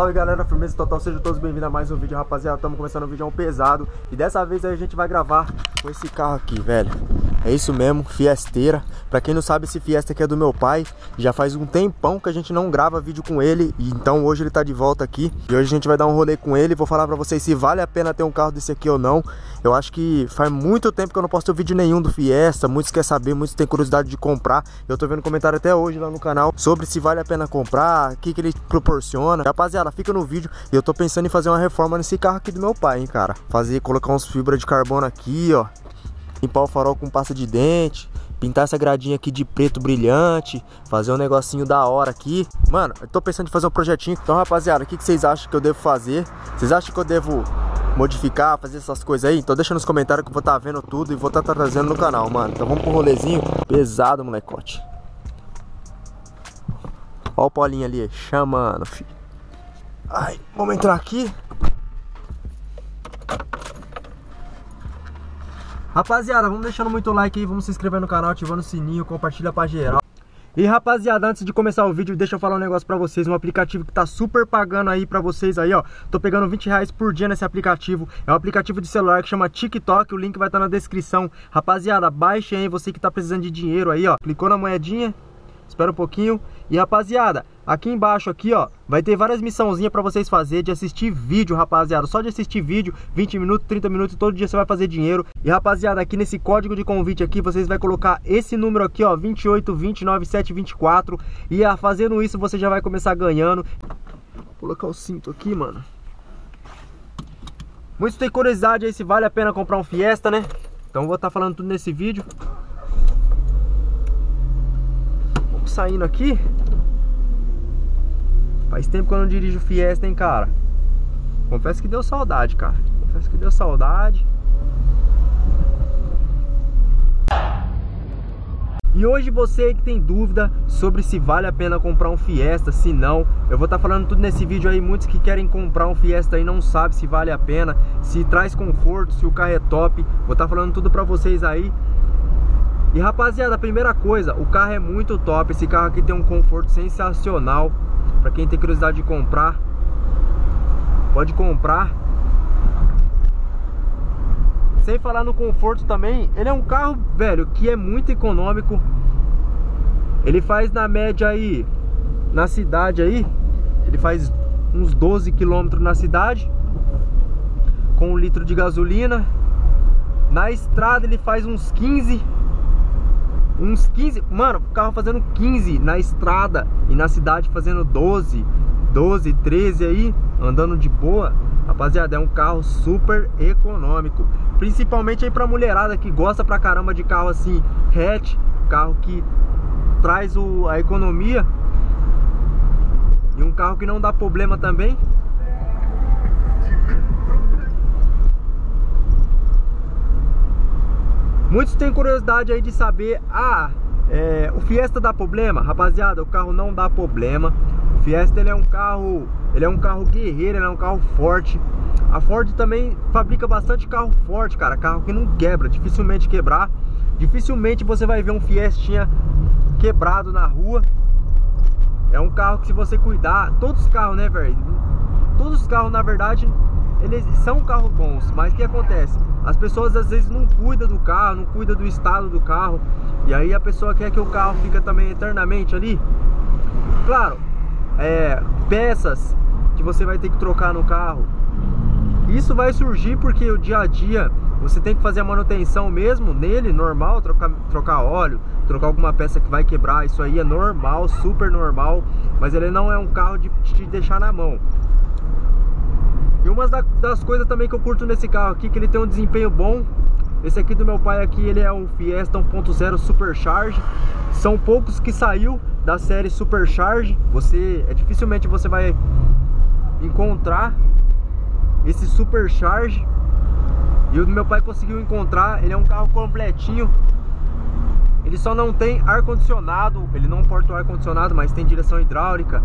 Salve galera, firmeza total, sejam todos bem-vindos a mais um vídeo, rapaziada. Estamos começando um vídeo pesado e dessa vez a gente vai gravar com esse carro aqui, velho. É isso mesmo, Fiesteira. Pra quem não sabe, esse Fiesta aqui é do meu pai. Já faz um tempão que a gente não grava vídeo com ele, então hoje ele tá de volta aqui. E hoje a gente vai dar um rolê com ele. Vou falar pra vocês se vale a pena ter um carro desse aqui ou não. Eu acho que faz muito tempo que eu não posto vídeo nenhum do Fiesta. Muitos querem saber, muitos têm curiosidade de comprar. Eu tô vendo comentário até hoje lá no canal sobre se vale a pena comprar, o que, que ele proporciona. Rapaziada, fica no vídeo. E eu tô pensando em fazer uma reforma nesse carro aqui do meu pai, hein, cara. Fazer, colocar uns fibras de carbono aqui, ó. Limpar o farol com pasta de dente. Pintar essa gradinha aqui de preto brilhante. Fazer um negocinho da hora aqui. Mano, eu tô pensando em fazer um projetinho. Então, rapaziada, o que, que vocês acham que eu devo fazer? Vocês acham que eu devo modificar, fazer essas coisas aí? Então deixa nos comentários que eu vou estar tá vendo tudo e vou estar tá trazendo no canal, mano. Então vamos pro rolezinho pesado, molecote. Ó o Paulinho ali, chamando, filho. Ai, vamos entrar aqui. Rapaziada, vamos deixando muito like aí, vamos se inscrever no canal, ativando o sininho, compartilha pra geral. E rapaziada, antes de começar o vídeo, deixa eu falar um negócio pra vocês Um aplicativo que tá super pagando aí pra vocês aí, ó Tô pegando 20 reais por dia nesse aplicativo É um aplicativo de celular que chama TikTok O link vai estar tá na descrição Rapaziada, baixe aí, você que tá precisando de dinheiro aí, ó Clicou na moedinha Espera um pouquinho. E rapaziada, aqui embaixo aqui, ó, vai ter várias missãozinhas para vocês fazer de assistir vídeo, rapaziada. Só de assistir vídeo, 20 minutos, 30 minutos, todo dia você vai fazer dinheiro. E rapaziada, aqui nesse código de convite aqui, vocês vai colocar esse número aqui, ó, 2829724 e a fazendo isso você já vai começar ganhando. Vou colocar o cinto aqui, mano. Muitos têm curiosidade aí se vale a pena comprar um Fiesta, né? Então vou estar tá falando tudo nesse vídeo. saindo aqui Faz tempo que eu não dirijo Fiesta, hein, cara. Confesso que deu saudade, cara. Confesso que deu saudade. E hoje você que tem dúvida sobre se vale a pena comprar um Fiesta, se não, eu vou estar tá falando tudo nesse vídeo aí, muitos que querem comprar um Fiesta aí não sabem se vale a pena, se traz conforto, se o carro é top, vou estar tá falando tudo pra vocês aí. E rapaziada, primeira coisa, o carro é muito top. Esse carro aqui tem um conforto sensacional Pra quem tem curiosidade de comprar Pode comprar. Sem falar no conforto também Ele é um carro, velho, que é muito econômico. Ele faz na média aí Na cidade aí Ele faz uns 12 km na cidade Com um litro de gasolina. Na estrada ele faz uns 15 uns 15, mano, o carro fazendo 15 na estrada e na cidade fazendo 12, 12, 13 aí, andando de boa. Rapaziada, é um carro super econômico, principalmente aí pra mulherada que gosta pra caramba de carro assim, hatch, carro que traz o, a economia e um carro que não dá problema também. Muitos têm curiosidade aí de saber, ah, é, o Fiesta dá problema? Rapaziada, o carro não dá problema. O Fiesta ele é um carro, ele é um carro guerreiro, ele é um carro forte. A Ford também fabrica bastante carro forte, cara, carro que não quebra, dificilmente quebrar. Dificilmente você vai ver um Fiestinha quebrado na rua. É um carro que se você cuidar, todos os carros, né, velho? Todos os carros, na verdade, eles são carros bons, mas o que acontece? As pessoas às vezes não cuidam do carro, não cuidam do estado do carro E aí a pessoa quer que o carro fique também eternamente ali Claro, é, peças que você vai ter que trocar no carro Isso vai surgir porque o dia a dia você tem que fazer a manutenção mesmo nele, normal, trocar, trocar óleo, trocar alguma peça que vai quebrar, isso aí é normal, super normal, mas ele não é um carro de te deixar na mão. E uma das coisas também que eu curto nesse carro aqui, que ele tem um desempenho bom. Esse aqui do meu pai aqui, ele é um Fiesta 1.0 Supercharge. São poucos que saiu da série Supercharge. Você, é dificilmente você vai encontrar esse Supercharge. E o meu pai conseguiu encontrar, ele é um carro completinho. Ele só não tem ar-condicionado, ele não porta o ar-condicionado, mas tem direção hidráulica,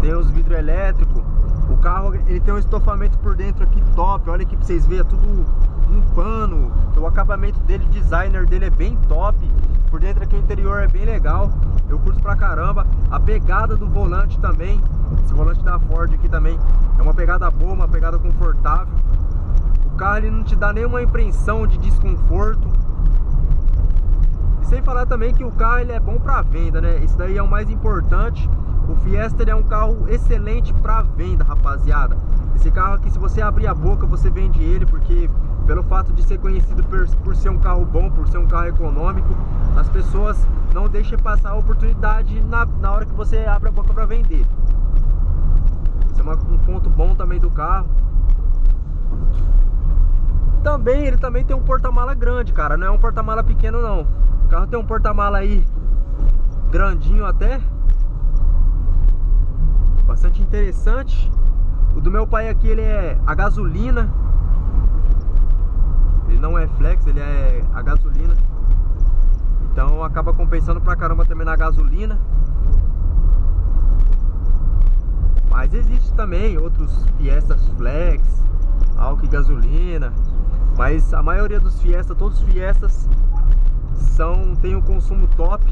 tem os vidros elétricos, o carro ele tem um estofamento por dentro aqui top, olha aqui pra vocês verem, é tudo um pano. O acabamento dele, designer dele é bem top. Por dentro aqui o interior é bem legal. Eu curto pra caramba. A pegada do volante também. Esse volante da Ford aqui também é uma pegada boa, uma pegada confortável. O carro ele não te dá nenhuma impressão de desconforto. E sem falar também que o carro ele é bom para venda, né? Isso daí é o mais importante. O Fiesta é um carro excelente para venda, rapaziada. Esse carro aqui, se você abrir a boca, você vende ele, porque pelo fato de ser conhecido por, por ser um carro bom, por ser um carro econômico, as pessoas não deixam passar a oportunidade na, na hora que você abre a boca para vender. Isso é uma, um ponto bom também do carro. Também, ele também tem um porta-mala grande, cara. Não é um porta-mala pequeno, não. O carro tem um porta-mala aí grandinho até. Bastante interessante. O do meu pai aqui, ele é a gasolina. Ele não é flex, ele é a gasolina. Então acaba compensando pra caramba também na gasolina. Mas existe também outros Fiestas Flex, álcool e gasolina. Mas a maioria dos Fiesta, todos os Fiestas são tem um consumo top.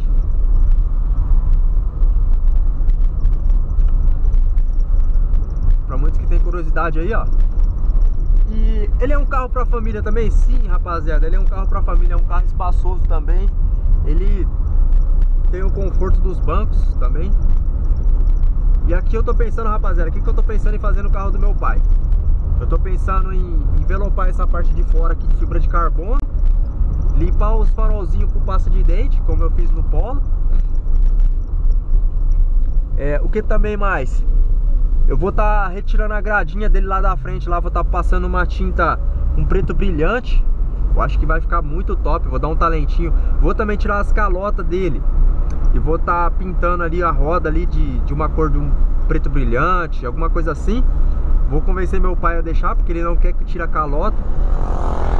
Para muitos que tem curiosidade aí, ó. E ele é um carro para família também? Sim, rapaziada. Ele é um carro para família, é um carro espaçoso também. Ele tem o conforto dos bancos também. E aqui eu tô pensando, rapaziada, o que, que eu tô pensando em fazer no carro do meu pai? Eu tô pensando em envelopar essa parte de fora aqui de fibra de carbono Limpar os farolzinhos com pasta de dente, como eu fiz no Polo é, O que também mais? Eu vou estar tá retirando a gradinha dele lá da frente lá Vou estar tá passando uma tinta um preto brilhante Eu acho que vai ficar muito top Vou dar um talentinho Vou também tirar as calotas dele e vou estar tá pintando ali a roda ali de, de uma cor de um preto brilhante, alguma coisa assim. Vou convencer meu pai a deixar, porque ele não quer que tire a calota.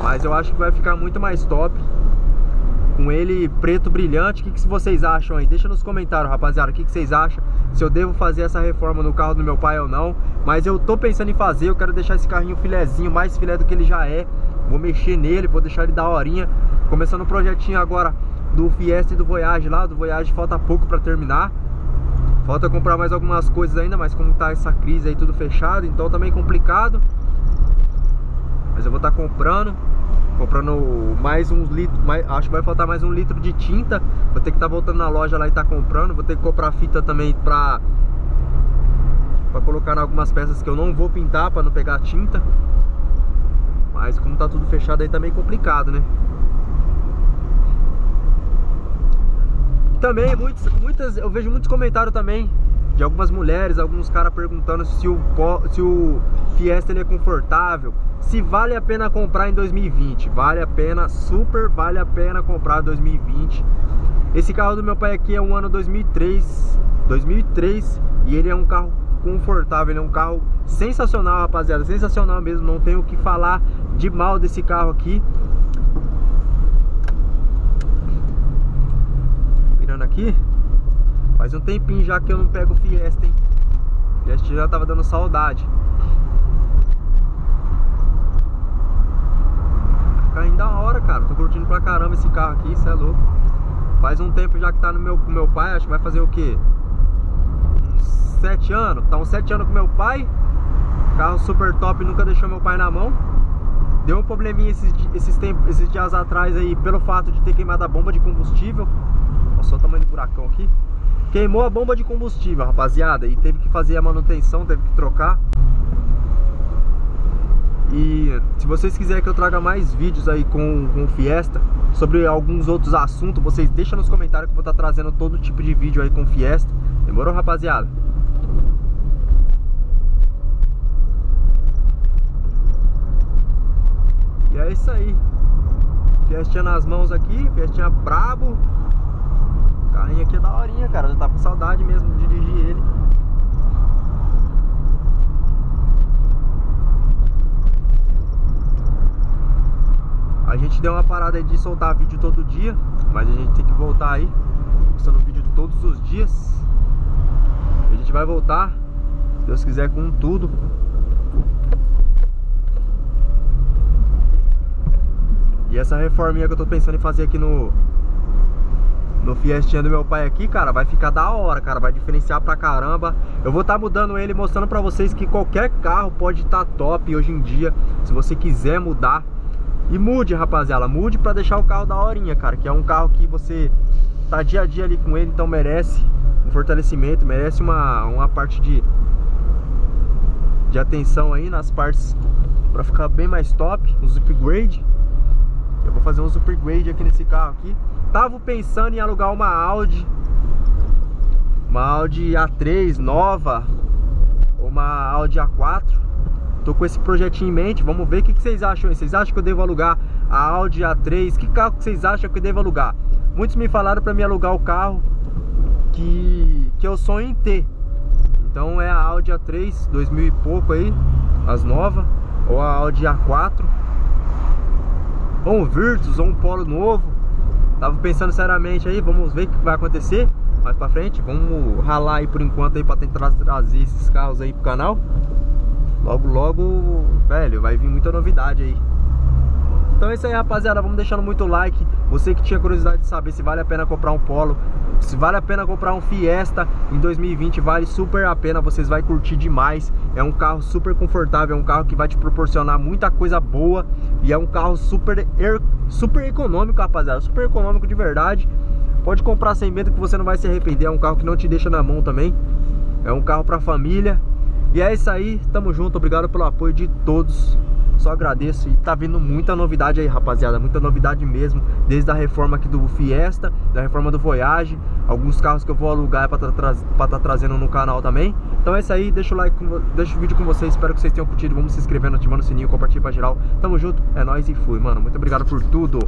Mas eu acho que vai ficar muito mais top com ele preto brilhante. O que, que vocês acham aí? Deixa nos comentários, rapaziada, o que, que vocês acham? Se eu devo fazer essa reforma no carro do meu pai ou não. Mas eu tô pensando em fazer, eu quero deixar esse carrinho filezinho, mais filé do que ele já é. Vou mexer nele, vou deixar ele da horinha. Começando um projetinho agora do Fiesta e do Voyage lá. Do Voyage falta pouco para terminar. Falta comprar mais algumas coisas ainda, mas como tá essa crise aí tudo fechado, então tá meio complicado. Mas eu vou estar tá comprando, comprando mais uns litros, mais, acho que vai faltar mais um litro de tinta. Vou ter que estar tá voltando na loja lá e tá comprando. Vou ter que comprar fita também pra, pra colocar em algumas peças que eu não vou pintar pra não pegar tinta. Mas como tá tudo fechado aí tá meio complicado, né? Também, muitos, muitas, eu vejo muitos comentários também de algumas mulheres, alguns caras perguntando se o, se o Fiesta ele é confortável, se vale a pena comprar em 2020. Vale a pena, super vale a pena comprar em 2020. Esse carro do meu pai aqui é um ano 2003, 2003 e ele é um carro confortável, ele é um carro sensacional, rapaziada, sensacional mesmo, não tenho o que falar de mal desse carro aqui. aqui Faz um tempinho já que eu não pego o Fiesta, hein Fiesta já tava dando saudade Caindo da hora, cara Tô curtindo pra caramba esse carro aqui, isso é louco Faz um tempo já que tá no meu, com meu pai Acho que vai fazer o quê? Uns 7 anos Tá uns 7 anos com meu pai Carro super top, nunca deixou meu pai na mão Deu um probleminha esses, esses, tempos, esses dias atrás aí Pelo fato de ter queimado a bomba de combustível Olha só o tamanho do buracão aqui. Queimou a bomba de combustível, rapaziada. E teve que fazer a manutenção, teve que trocar. E se vocês quiserem que eu traga mais vídeos aí com, com o Fiesta Sobre alguns outros assuntos Vocês deixam nos comentários que eu vou estar trazendo todo tipo de vídeo aí com o Fiesta Demorou, rapaziada? E é isso aí Fiestinha nas mãos aqui, Fiestinha brabo carrinho aqui é da horinha, cara. Eu tava com saudade mesmo de dirigir ele. A gente deu uma parada de soltar vídeo todo dia, mas a gente tem que voltar aí, postando vídeo todos os dias. A gente vai voltar, se Deus quiser, com tudo. E essa reforminha que eu tô pensando em fazer aqui no no Fiestinha do meu pai aqui, cara, vai ficar da hora, cara, vai diferenciar pra caramba. Eu vou estar tá mudando ele, mostrando pra vocês que qualquer carro pode estar tá top hoje em dia, se você quiser mudar. E mude, rapaziada, mude pra deixar o carro da horinha, cara, que é um carro que você tá dia a dia ali com ele, então merece um fortalecimento, merece uma, uma parte de, de atenção aí nas partes pra ficar bem mais top, uns upgrade. Eu vou fazer uns upgrade aqui nesse carro aqui. Tava pensando em alugar uma Audi Uma Audi A3 nova uma Audi A4 Tô com esse projetinho em mente Vamos ver o que, vocês acham Vocês acham que eu devo alugar a Audi A3? Que carro que vocês acham que eu devo alugar? Muitos me falaram para me alugar o carro que, que eu sonho em ter Então é a Audi A3 2000 e pouco aí As novas Ou a Audi A4 Ou um Virtus ou um Polo novo Tava pensando seriamente aí, vamos ver o que vai acontecer mais pra frente. Vamos ralar aí por enquanto aí pra tentar trazer esses carros aí pro canal. Logo, logo, velho, vai vir muita novidade aí. Então é isso aí, rapaziada. Vamos deixando muito like. Você que tinha curiosidade de saber se vale a pena comprar um Polo, se vale a pena comprar um Fiesta em 2020, vale super a pena. Vocês vão curtir demais. É um carro super confortável, é um carro que vai te proporcionar muita coisa boa e é um carro super, er, super econômico, rapaziada. Super econômico de verdade. Pode comprar sem medo que você não vai se arrepender. É um carro que não te deixa na mão também. É um carro para família. E é isso aí. Tamo junto. Obrigado pelo apoio de todos só agradeço e tá vindo muita novidade aí, rapaziada, muita novidade mesmo, desde a reforma aqui do Fiesta, da reforma do Voyage, alguns carros que eu vou alugar para estar tá, tá trazendo no canal também. Então é isso aí, deixa o like, deixa o vídeo com vocês, espero que vocês tenham curtido, vamos se inscrevendo, ativando o sininho, compartilhar pra geral. Tamo junto, é nóis e fui, mano. Muito obrigado por tudo.